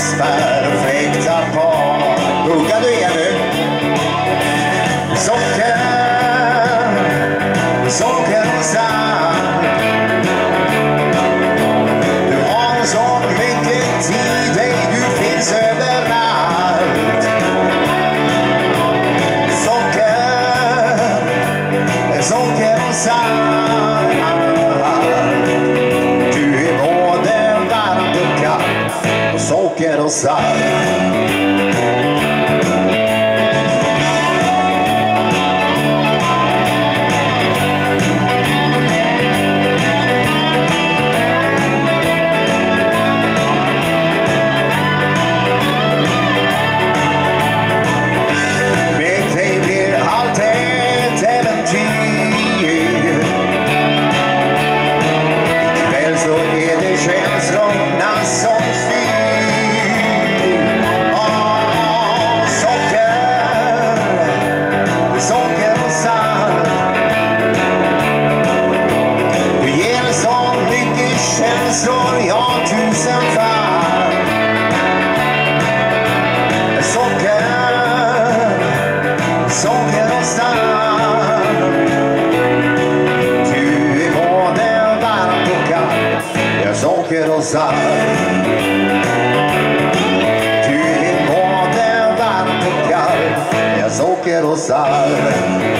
gäspar och fäktar. Hugga du igen nu. Socker, sand Du har en sån lyckligt i dig, du finns överallt. Socker, socker och sand dançar. känslor, ja tusenfall Socker, socker och sand Du är både varmt och kall, ja socker och salt. Du är både varm och kall, sand socker och sal